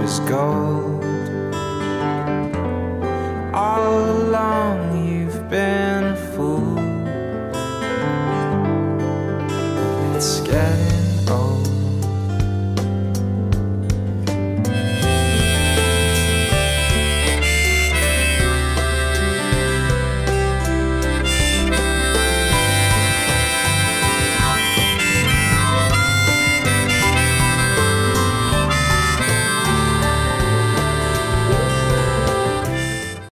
was gold. All along you've been a fool. It's getting.